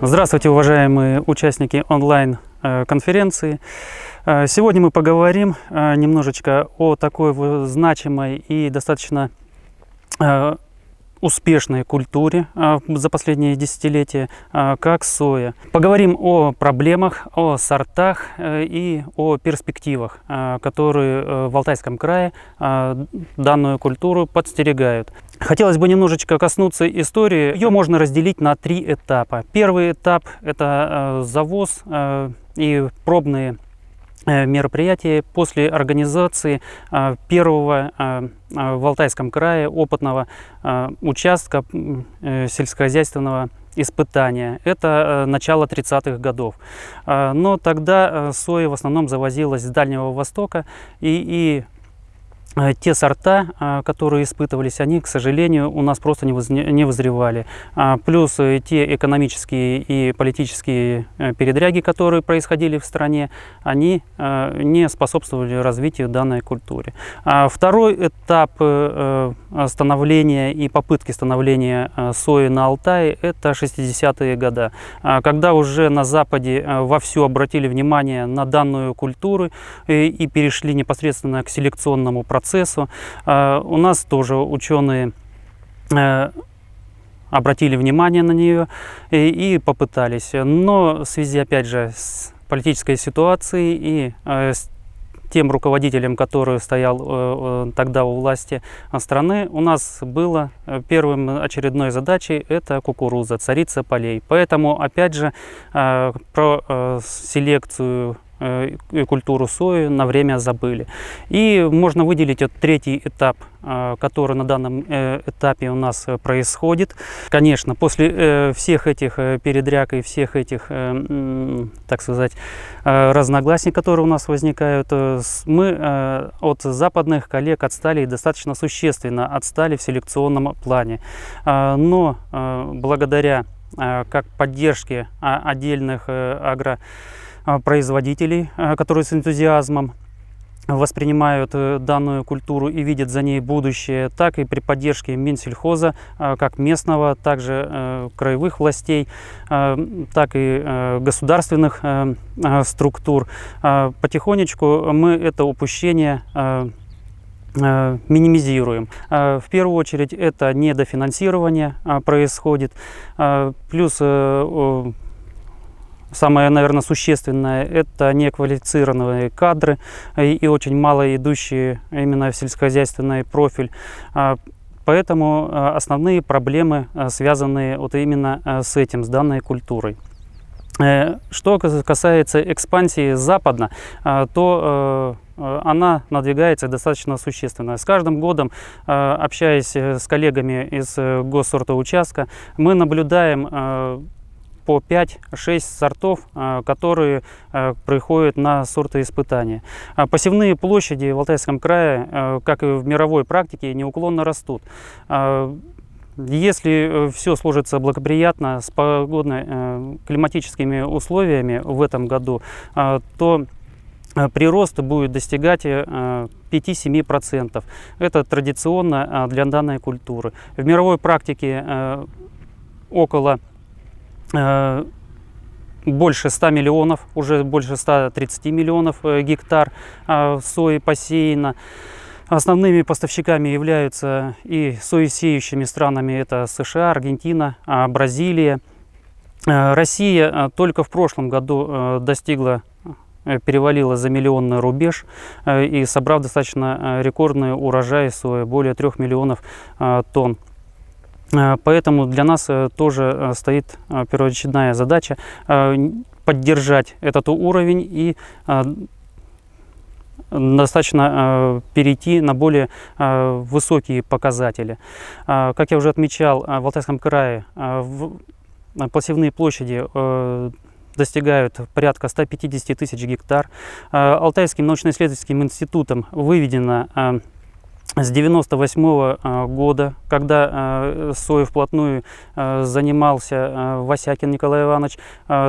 Здравствуйте, уважаемые участники онлайн-конференции. Э, сегодня мы поговорим э, немножечко о такой значимой и достаточно э, успешной культуре за последние десятилетия, как соя. Поговорим о проблемах, о сортах и о перспективах, которые в Алтайском крае данную культуру подстерегают. Хотелось бы немножечко коснуться истории. Ее можно разделить на три этапа. Первый этап – это э, завоз э, и пробные э, мероприятия после организации первого в Алтайском крае опытного участка сельскохозяйственного испытания. Это начало 30-х годов. Но тогда соя в основном завозилась с Дальнего Востока и, и Э, те сорта, э, которые испытывались, они, к сожалению, у нас просто не возревали. А, плюс э, те экономические и политические передряги, которые происходили в стране, они не способствовали развитию данной культуры. А, второй этап становления и попытки становления сои на Алтае – это 60-е годы, а, когда уже на Западе вовсю обратили внимание на данную культуру и перешли непосредственно к селекционному процессу процессу. А, у нас тоже ученые э, обратили внимание на нее и, и попытались. Но в связи, опять же, с политической ситуацией и э, с тем руководителем, который стоял э, тогда у власти страны, у нас было первым очередной задачей это кукуруза, царица полей. Поэтому, опять же, про селекцию Э, культуру сои на время забыли. И можно выделить вот третий этап, э, который на данном э, этапе у нас происходит. Конечно, после всех этих передряг и всех этих, так сказать, разногласий, которые у нас возникают, мы от западных коллег отстали достаточно существенно, отстали в селекционном плане. Но благодаря как поддержке отдельных агро а, производителей, а, которые с энтузиазмом воспринимают э, данную культуру и видят за ней будущее, так и при поддержке Минсельхоза, а, как местного, также э, краевых властей, так и государственных структур. Потихонечку мы это упущение минимизируем. В первую очередь это недофинансирование происходит, плюс Самое, наверное, существенное – это неквалифицированные кадры и, и очень мало идущие именно в сельскохозяйственный профиль. А, поэтому а, основные проблемы, а, связанные вот именно с этим, с данной культурой. Э, что касается экспансии западно, то э, она надвигается достаточно существенно. С каждым годом, общаясь с коллегами из э, госсорта участка, мы наблюдаем по 5-6 сортов, а, которые а, приходят на сортоиспытания. А посевные площади в Алтайском крае, как и в мировой практике, неуклонно растут. Если э, все сложится благоприятно с погодно-климатическими условиями в этом году, то прирост будет достигать 5-7%. Это традиционно для данной культуры. В мировой практике около Э, больше 100 миллионов, уже больше 130 миллионов э, гектар э, сои посеяно. Основными поставщиками являются и соесеющими странами это США, Аргентина, Бразилия. Россия только в прошлом году достигла перевалила за миллионный рубеж и собрав достаточно рекордный урожай сои, более 3 миллионов тонн. Э, поэтому для нас э, тоже э, стоит первоочередная задача поддержать этот уровень и достаточно перейти на более высокие показатели. Как я уже отмечал, в Алтайском крае посевные площади достигают порядка 150 тысяч гектар. Алтайским научно-исследовательским институтом выведено с 98 -го а, года, когда а, сою вплотную а, занимался Васякин Николай Иванович,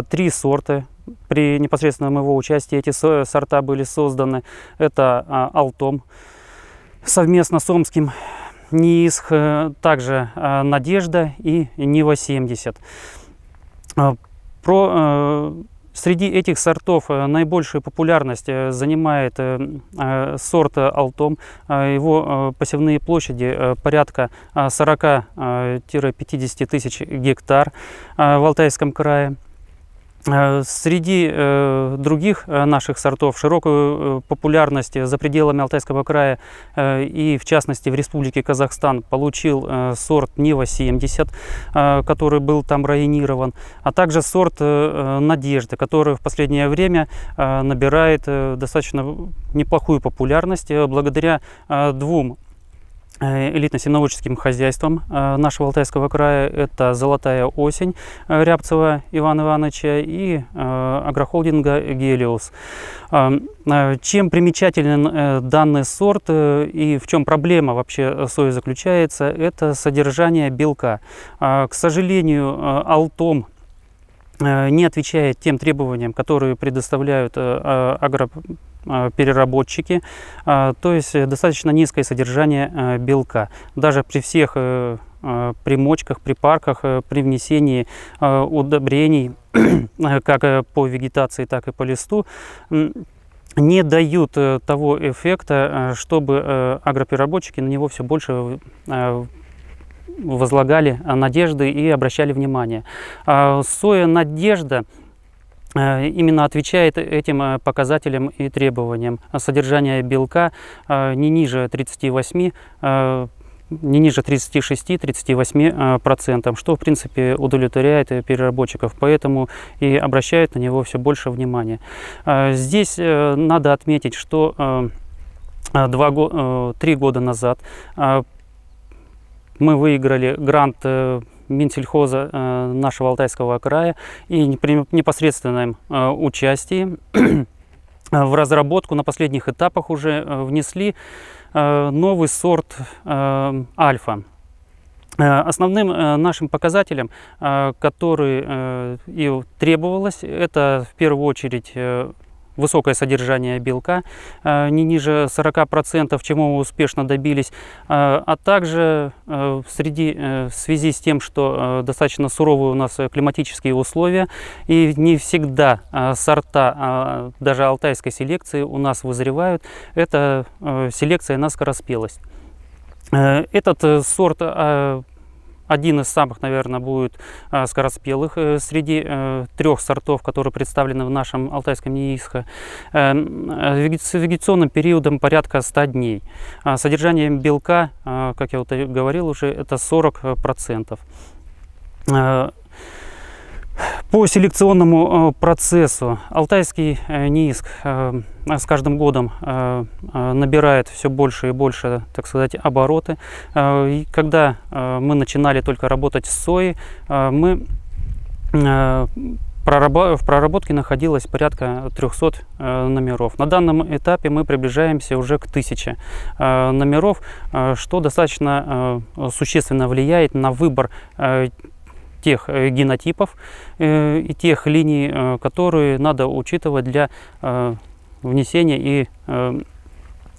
три сорта при непосредственном его участии эти сорта были созданы. Это Алтом совместно с Омским, НИИСХ, э, также Надежда и Нива-70. Про, э, среди этих сортов э, наибольшую популярность э, занимает сорт Алтом. Его посевные площади порядка 40-50 тысяч гектар в Алтайском крае. Э, среди э, других э, наших сортов широкую популярность за пределами Алтайского края и в частности в Республике Казахстан получил сорт Нива-70, который был там районирован, а также сорт Надежды, который в последнее время набирает достаточно неплохую популярность благодаря двум элитно-семноводческим хозяйством э, нашего Алтайского края. Это «Золотая осень» э, Рябцева Ивана Ивановича и агрохолдинга «Гелиус». Чем примечателен данный сорт и в чем проблема вообще сои заключается, это содержание белка. К сожалению, алтом не отвечает тем требованиям, которые предоставляют агро Э, переработчики, э, то есть достаточно низкое содержание э, белка. Даже при всех примочках, припарках, при внесении удобрений как по вегетации, так и по листу, не дают того эффекта, чтобы агропереработчики на него все больше возлагали надежды и обращали внимание. Соя «Надежда» Э, именно отвечает этим э, показателям и требованиям. Содержание белка э, не ниже 38 не ниже 36-38%, процентов, что в принципе удовлетворяет переработчиков, поэтому и обращают на него все больше внимания. Здесь надо отметить, что два, три года назад мы выиграли грант Минсельхоза э, нашего Алтайского края и непосредственном э, участии в разработку на последних этапах уже э, внесли новый сорт альфа. Основным нашим показателем, который и требовалось, это в первую очередь высокое содержание белка, э, не ниже 40%, чему мы успешно добились, э, а также э, среди, в связи с тем, что достаточно суровые у нас климатические условия, и не всегда сорта даже алтайской селекции у нас вызревают, это селекция на скороспелость. Этот сорт один из самых, наверное, будет а, скороспелых э, среди э, трех сортов, которые представлены в нашем алтайском. Э, с вегетационным периодом порядка 100 дней. А содержание белка, как я вот говорил уже, это 40%. По селекционному процессу алтайский НИИСК с каждым годом набирает все больше и больше, так сказать, обороты. И когда мы начинали только работать с соей, мы в проработке находилось порядка 300 номеров. На данном этапе мы приближаемся уже к 1000 номеров, что достаточно существенно влияет на выбор тех э, генотипов э, и тех линий, э, которые надо учитывать для внесения и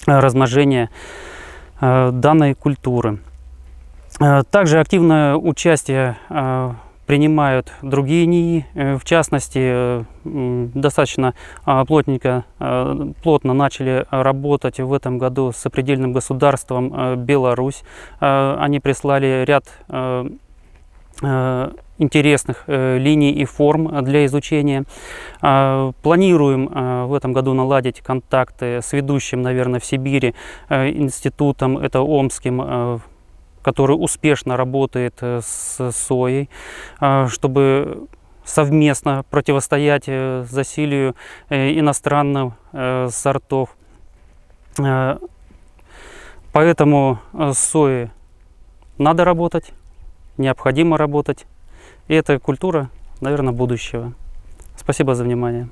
размножения данной культуры. Также активное участие принимают другие НИИ, в частности, достаточно плотненько, плотно начали работать в этом году с сопредельным государством Беларусь. Они прислали ряд интересных э, линий и форм для изучения. А, планируем э, в этом году наладить контакты с ведущим, наверное, в Сибири институтом, это Омским, который успешно работает с соей, чтобы совместно противостоять засилию иностранных сортов. Поэтому с соей надо работать необходимо работать. И это культура, наверное, будущего. Спасибо за внимание.